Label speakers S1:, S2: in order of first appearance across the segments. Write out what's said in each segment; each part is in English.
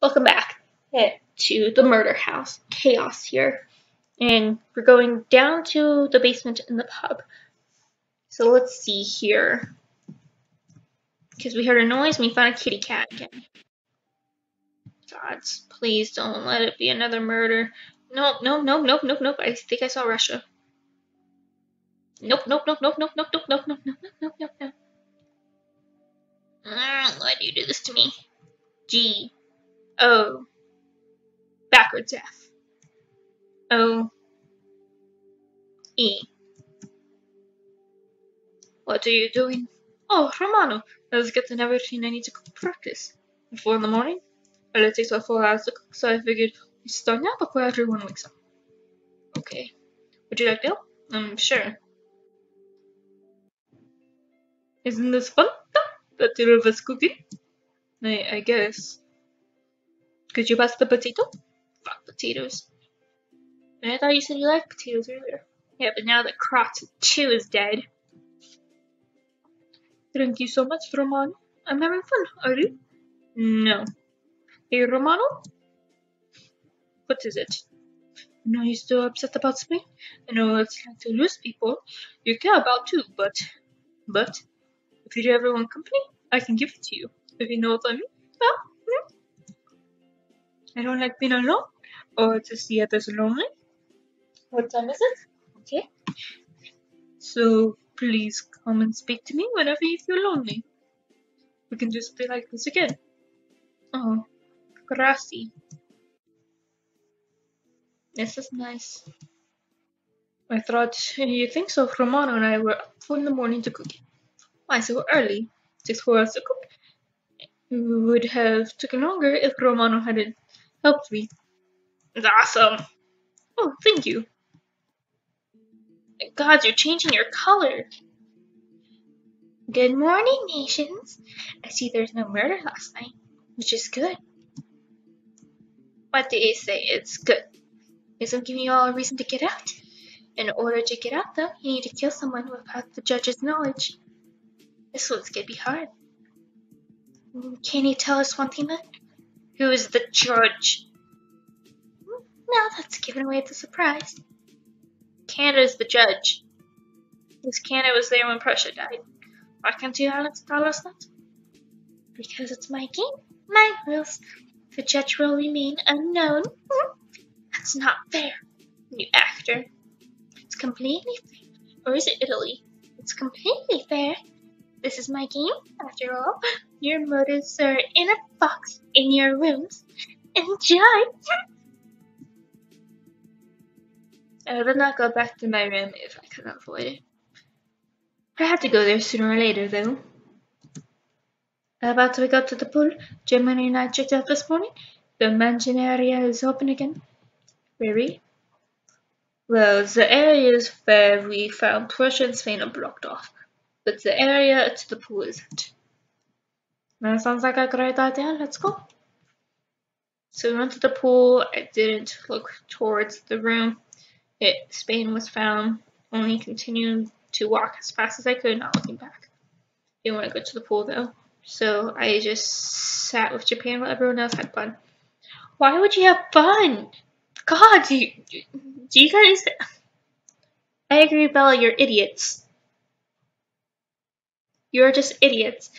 S1: Welcome back eh, to the murder house. Chaos here. And we're going down to the basement in the pub. So let's see here. Because we heard a noise and we found a kitty cat again. Gods, please don't let it be another murder. Nope, nope, nope, nope, nope, nope. I think I saw Russia. Nope, nope, nope, nope, nope, nope, nope, nope, nope, nope, nope, nope, nope. Mm, why do you do this to me? G. O. Backwards F. O. E. What are you doing? Oh, Romano, I was getting everything I need to practice. Four in the morning? Well, it takes about four hours to cook, so I figured we start now before everyone wakes up. Okay. Would you like to? I'm um, sure. Isn't this fun? The two of us cooking? I, I guess. Could you pass the potato? Fuck potatoes. I thought you said you liked potatoes earlier. Yeah, but now that Krot 2 is dead. Thank you so much, Romano. I'm having fun, are you? No. Hey, Romano? What is it? I know you're still upset about Spain. I know it's like to lose people you care about too, but... But, if you ever want company, I can give it to you. If you know what I mean. Well? I don't like being alone, oh, or to see others lonely. What time is it? Okay. So, please come and speak to me whenever you feel lonely. We can just stay like this again. Oh, grassy. This is nice. I thought you think so. Romano and I were up for in the morning to cook. Why so early? Takes four hours to cook. It would have taken longer if Romano hadn't me. It's awesome. Oh, thank you. God, you're changing your color. Good morning, nations. I see there's no murder last night, which is good. What do you say? It's good. Because I'm giving you all a reason to get out. In order to get out, though, you need to kill someone without the judge's knowledge. This one's gonna be hard. Can you tell us one thing then? Who is the judge? Now that's giving away the surprise. Canada's the judge. Because Canada was there when Prussia died. Why can't you Alex tell us that? Because it's my game, my rules. The judge will remain unknown. That's not fair, you actor. It's completely fair. Or is it Italy? It's completely fair. This is my game, after all. Your motives are in a box in your rooms. Enjoy! I would not go back to my room if I could avoid it. I had to go there sooner or later, though. About to go up to the pool, Germany and I checked out this morning. The mansion area is open again. Very. Well, the areas where we found Prussia and Spain are blocked off, but the area to the pool isn't. That sounds like a great idea. Let's go. So we went to the pool. I didn't look towards the room. It, Spain was found. Only continued to walk as fast as I could, not looking back. Didn't want to go to the pool though. So I just sat with Japan while everyone else had fun. Why would you have fun? God, do you, do you guys... I agree, Bella, you're idiots. You're just idiots.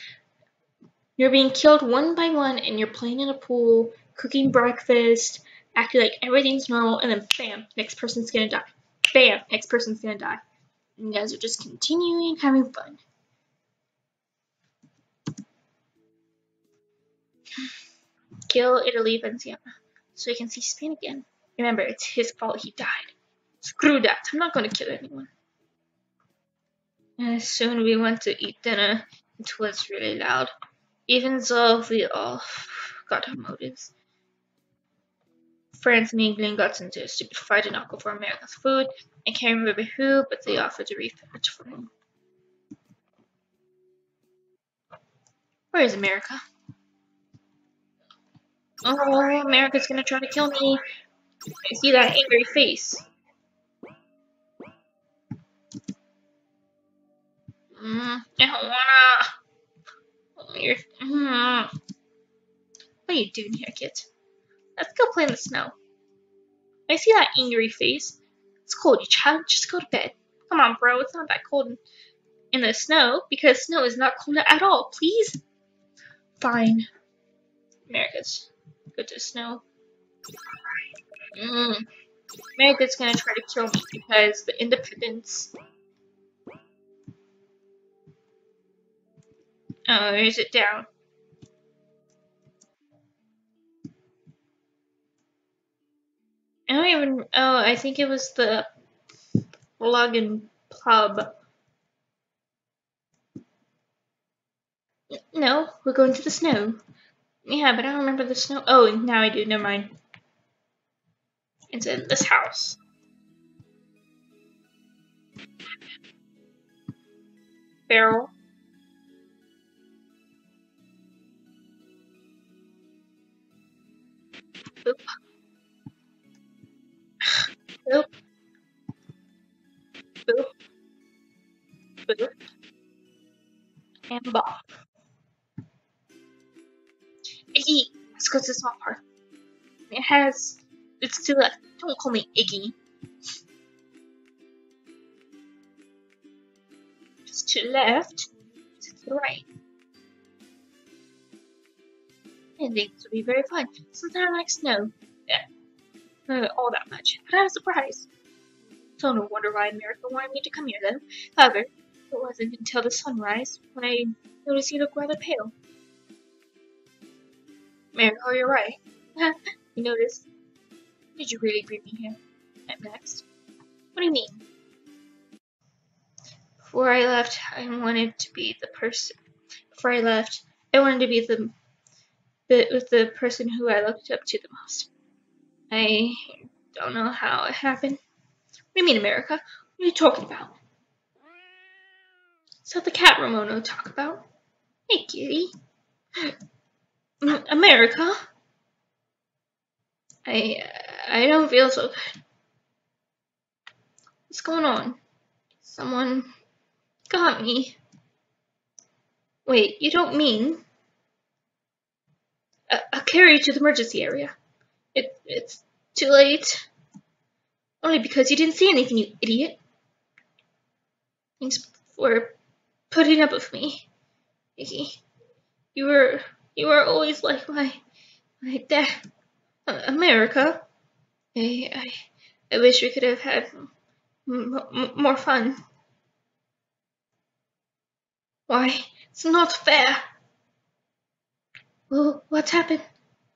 S1: You're being killed one by one and you're playing in a pool, cooking breakfast, acting like everything's normal, and then bam, next person's gonna die. Bam, next person's gonna die. And you guys are just continuing having fun. Kill Italy, Veneziano, so you can see Spain again. Remember, it's his fault he died. Screw that, I'm not gonna kill anyone. And soon we went to eat dinner. It was really loud. Even though we all got our motives. France and England got into a stupid fight in Aqua for America's food. I can't remember who, but they offered to refund for me. Where is America? Oh, America's gonna try to kill me. I see that angry face. Mm, I don't wanna. You're, mm. What are you doing here, kid? Let's go play in the snow. I see that angry face. It's cold, you child. Just go to bed. Come on, bro. It's not that cold in, the snow because snow is not cold at all. Please. Fine. America's go to snow. Mm. America's gonna try to kill me because the independence. Oh, is it down? I don't even. Oh, I think it was the Logan pub. No, we're going to the snow. Yeah, but I don't remember the snow. Oh, now I do. Never mind. It's in this house. Barrel. To the small part. It has. It's too left. Don't call me Iggy. Just to left. To the right. And things will be very fun. Since I like snow. Yeah. Not all that much. But I was surprised. So no wonder why America wanted me to come here though. However, it wasn't until the sunrise when I noticed you look rather pale. America, oh, you're right. you noticed. Did you really bring me here? I'm next. What do you mean? Before I left, I wanted to be the person. Before I left, I wanted to be the the with the person who I looked up to the most. I don't know how it happened. What do you mean, America? What are you talking about? Is that the cat Romano talk about? Hey, kitty. America? I I don't feel so good. What's going on? Someone got me. Wait, you don't mean a, a carry you to the emergency area? It it's too late. Only because you didn't see anything, you idiot. Thanks for putting up with me, Iggy. You were you are always like my my dad. Uh, America. I, I I wish we could have had more fun. Why? It's not fair. Well, what happened?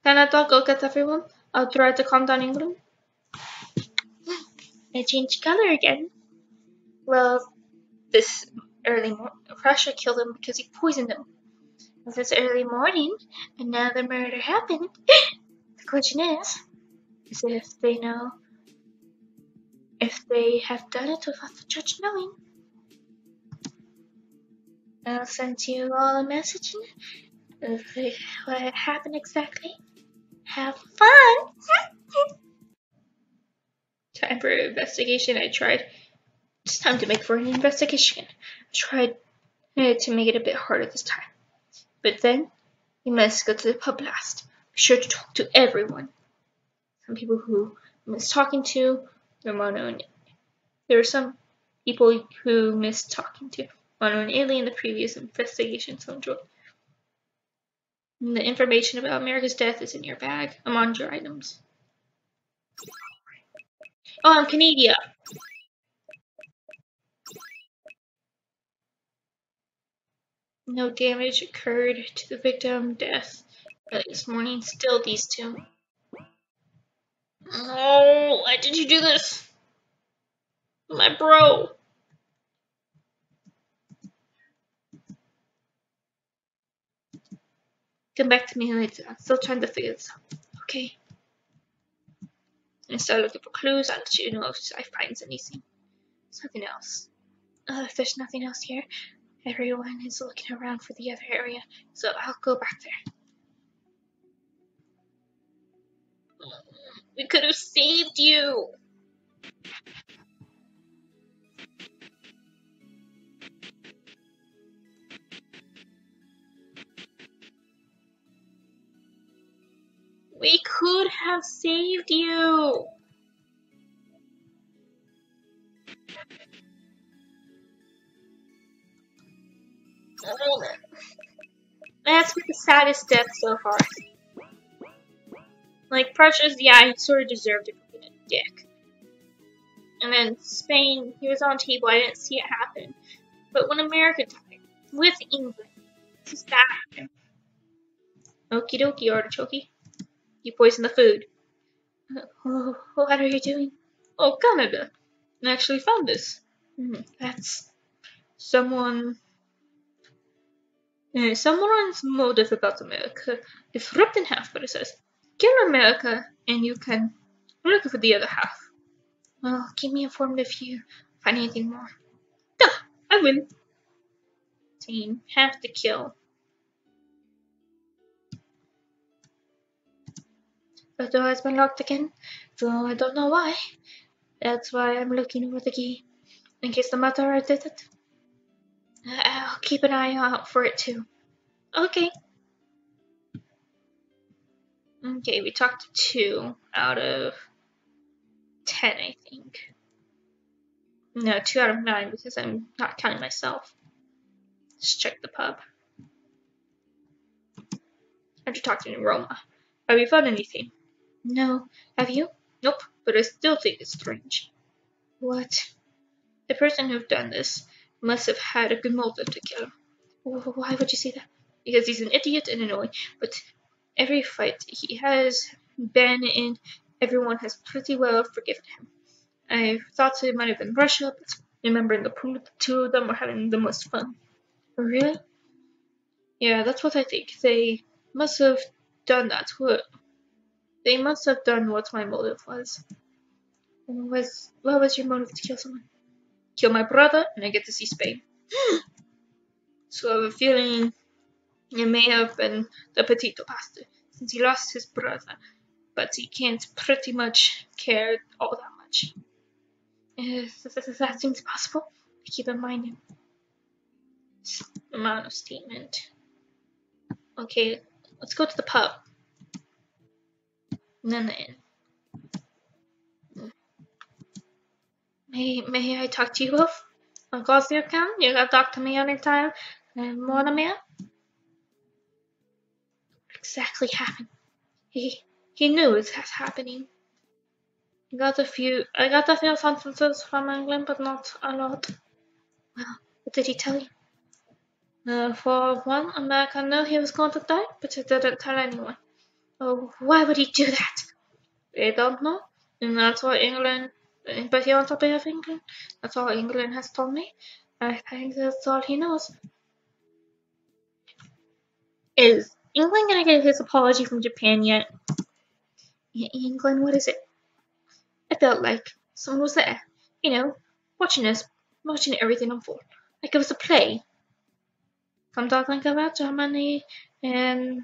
S1: Can I talk go get everyone? I'll try to calm down England. They changed color again. Well, this early morning, Russia killed him because he poisoned him. This early morning, another murder happened. the question is, is if they know, if they have done it without the judge knowing. I'll send you all a message of what happened exactly. Have fun! time for an investigation. I tried. It's time to make for an investigation. I tried uh, to make it a bit harder this time. But then, you must go to the pub last. Be sure to talk to everyone. Some people who miss talking to, Romano and there are some people who missed talking to Romano and Illy in the previous investigation, so enjoy. And the information about America's death is in your bag among your items. Oh, I'm Canada. No damage occurred to the victim. Death early this morning. Still these two. Oh, why did you do this? My bro. Come back to me later. I'm still trying to figure this out. Okay. And start looking for clues. I'll let you know if I find anything. Something else. Uh, if there's nothing else here, everyone is looking around for the other area, so I'll go back there. We could have saved you! We could have saved you. Saddest death so far. Like, Prussia, yeah, he sort of deserved it for being a dick. And then Spain, he was on table, I didn't see it happen. But when America died, with England, does that happen? Okie dokie, artichoke. You poisoned the food. Oh, what are you doing? Oh, Canada. I actually found this. Mm, that's someone uh, more difficult to make. is ripped in half, but it says, kill America and you can look for the other half. Well, keep me informed if you find anything more. Duh, I will. Team, have to kill. The door has been locked again, so I don't know why. That's why I'm looking for the key, in case the mother did it. I'll keep an eye out for it too. Okay. Okay, we talked to two out of ten, I think. No, two out of nine because I'm not counting myself. Let's check the pub. Just talked to Roma. Have you found anything? No. Have you? Nope, but I still think it's strange. What? The person who've done this must have had a good motive to kill him. Why would you say that? Because he's an idiot and annoying, but every fight he has been in, everyone has pretty well forgiven him. I thought it might have been Russia, but remember in the pool, the two of them were having the most fun. Really? Yeah, that's what I think. They must have done that. They must have done what my motive was. Was what was your motive to kill someone? Kill my brother, and I get to see Spain. so I have a feeling it may have been the Petito Pastor, since he lost his brother, but he can't pretty much care all that much. If that seems possible, keep in mind amount of statement. Okay, let's go to the pub. And then the inn. May, may I talk to you both? Of course you can. You can talk to me anytime. And me. Exactly happened. He he knew it was happening. I got a few I got a few sentences from England, but not a lot. Well, what did he tell you? Uh, for one, America knew he was going to die, but he didn't tell anyone. Oh, why would he do that? They don't know, and that's what England Eh, but he on top of England. That's all England has told me. I think that's all he knows. Is England gonna get his apology from Japan yet? England, what is it? I felt like someone was there, you know, watching us, watching everything unfold, like it was a play. To think about Germany and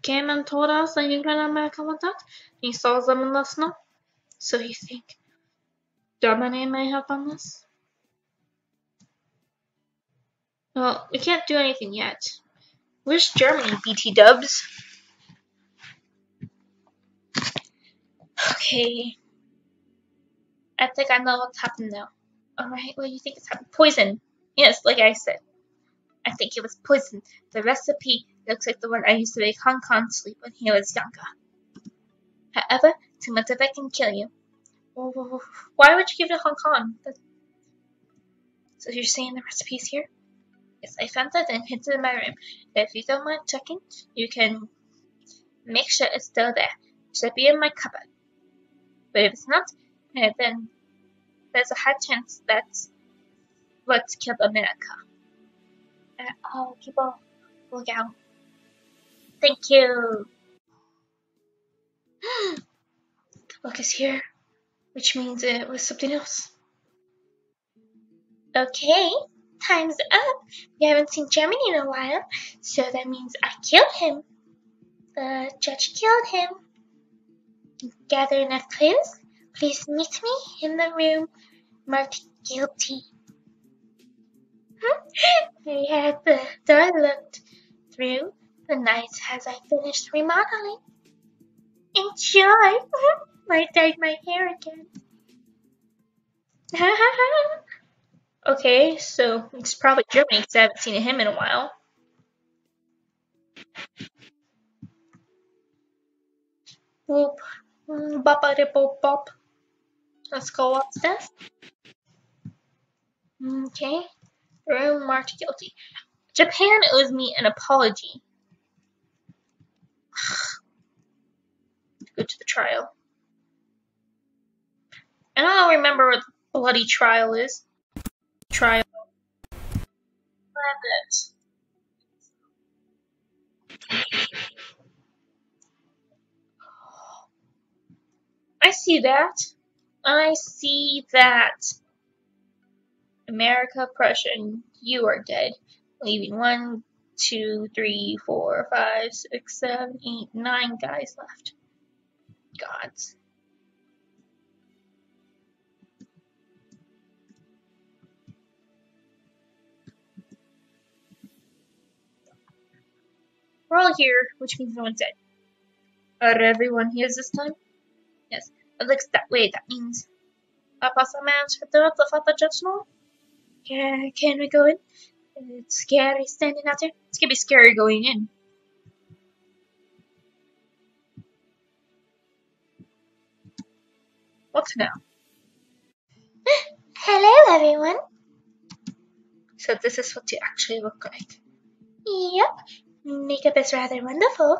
S1: came and told us that England and America went out. He saw them in the snow. So you think Germany may have on this? Well, we can't do anything yet. Where's Germany, BT dubs? Okay. I think I know what's happened now. Alright, what do you think is happened? Poison. Yes, like I said. I think it was poison. The recipe looks like the one I used to make Hong Kong sleep when he was younger. However, too much of it can kill you. Why would you give it to Hong Kong? So you're saying the recipe's here? Yes, I found it and hid it in my room. If you don't mind checking, you can make sure it's still there. It should be in my cupboard. But if it's not, eh, then there's a high chance that's what killed America. Uh, oh, people, look out. Thank you. the book is here which means it was something else. Okay, time's up. We haven't seen Germany in a while, so that means I killed him. The judge killed him. Gather enough clues. Please meet me in the room marked guilty. we had the door looked through the night as I finished remodeling. Enjoy! I dyed my hair again. okay, so it's probably Germany because I haven't seen him in a while. Boop. Bop, a bop, bop. Let's go upstairs. Okay. Room marked guilty. Japan owes me an apology. Go to the trial. And I don't remember what the bloody trial is. Trial. this. I see that. I see that. America, Prussia, and you are dead, leaving one, two, three, four, five, six, seven, eight, nine guys left. Gods. We're all here, which means no one's dead. Are everyone here this time? Yes. It looks that way, that means. Apostleman's the Father Judge now? Can, can we go in? It's scary standing out there. It's gonna be scary going in. What now? Hello, everyone. So this is what you actually look like. Yep. Makeup is rather wonderful.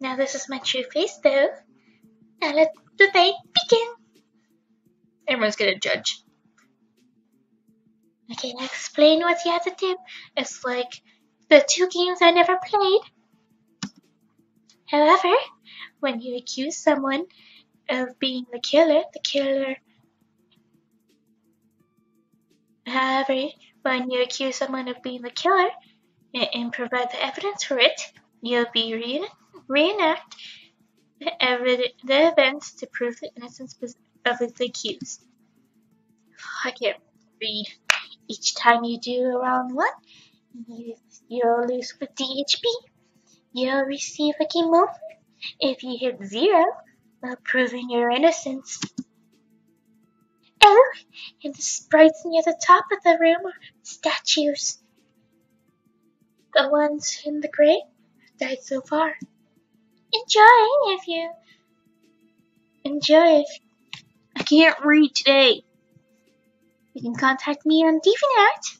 S1: Now this is my true face, though. Now let the debate begin. Everyone's gonna judge. Okay, now explain what you have to do. It's like the two games I never played. However, when you accuse someone of being the killer, the killer. However, when you accuse someone of being the killer and provide the evidence for it, you'll be re- reenact the, evid- the events to prove the innocence of the accused. I can't read. Each time you do a round one, you, you'll lose with DHP. You'll receive a game over. If you hit zero, while proving your innocence. Oh, and the sprites near the top of the room are statues. The ones in the grave have died so far. Enjoy if you enjoy if I can't read today. You can contact me on DeviantArt.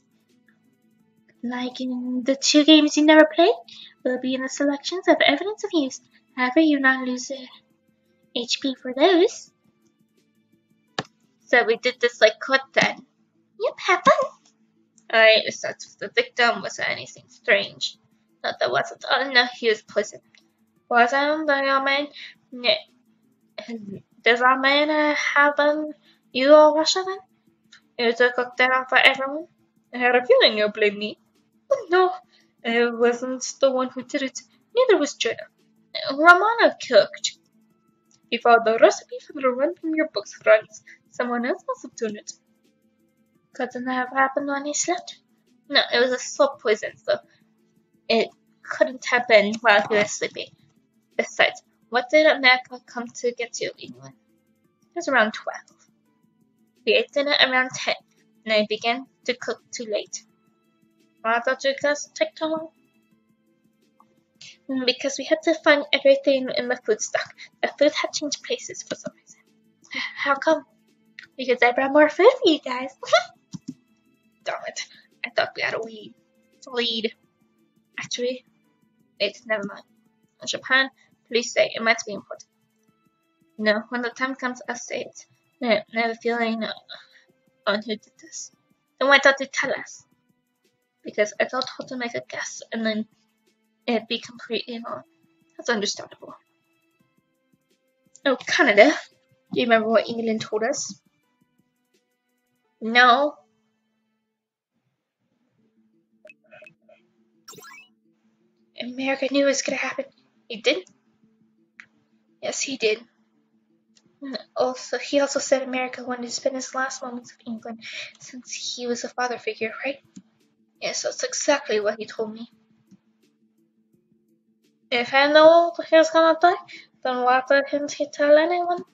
S1: Like in the two games you never played, will be in the selections of evidence of use. However, you not lose HP for those. So we did this like cut then. Yep, have fun. Alright, it starts with the victim. Was there anything strange? Not that wasn't. Oh no, he was poisoned. Wasn't the man? Does our man uh, have um, you all Russia then? Is a cocktail for everyone? I had a feeling you'll blame me. But no, I wasn't the one who did it. Neither was Jenna. Romano cooked. He followed the recipe for the one from your books, friends. Someone else must have done it. Couldn't have happened when he slept? No, it was a salt poison, so it couldn't have while he was sleeping. Besides, what did America come to get to England? It was around 12. We ate dinner around 10, and I began to cook too late. Why thought you guys take too long? Mm, because we had to find everything in the food stock. The food had changed places for some reason. How come? Because I brought more food for you guys. Damn it. I thought we had a lead. lead. Actually, wait, never mind. In Japan, please say it might be important. No, when the time comes, I'll say it. No, I have a feeling on who did this. Then why don't they tell us? Because I thought how to make a guess and then it'd be completely wrong. That's understandable. Oh, Canada. Do you remember what England told us? No. America knew it was gonna happen. He did? Yes, he did. Also, he also said America wanted to spend his last moments of England since he was a father figure, right? Yes, that's exactly what he told me. If I know he was gonna die, then why didn't he tell anyone?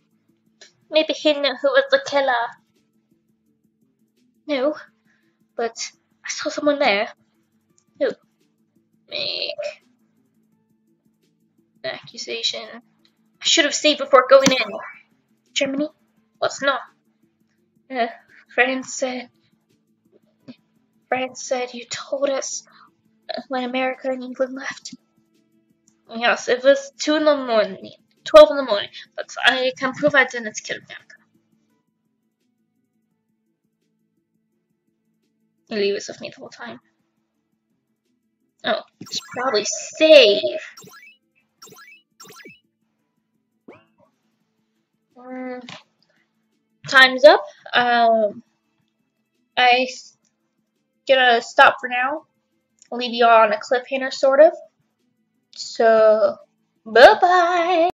S1: Maybe he knew who was the killer. No, but I saw someone there. Make an accusation. I should have stayed before going in. Germany? What's not? Uh, France said. France said you told us when America and England left. Yes, it was two in the morning, twelve in the morning, but I can prove I didn't kill America. Lee was with me the whole time. Oh, it's probably save. Um, time's up. Um, I gonna stop for now. Leave you all on a cliffhanger, sort of. So, bye bye.